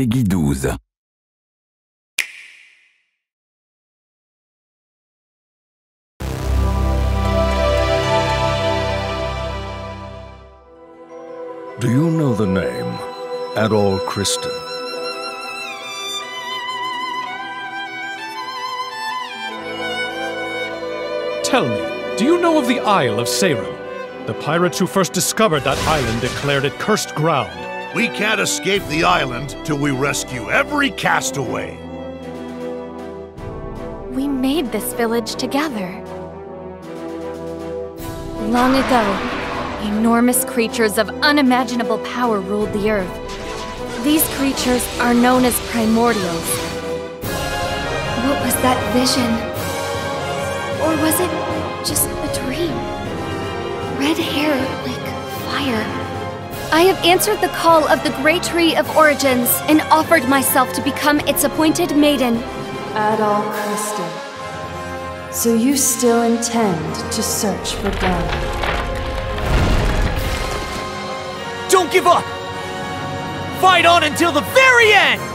PEGI 12. Do you know the name Adol Christin? Tell me, do you know of the Isle of Seiren? The pirates who first discovered that island declared it cursed ground. We can't escape the island till we rescue every castaway. We made this village together. Long ago, enormous creatures of unimaginable power ruled the earth. These creatures are known as primordials. What was that vision? Or was it just a dream? Red hair like fire. I have answered the call of the Great Tree of Origins and offered myself to become its appointed maiden. Adol Christin. So you still intend to search for Ganon? Don't give up! Fight on until the very end!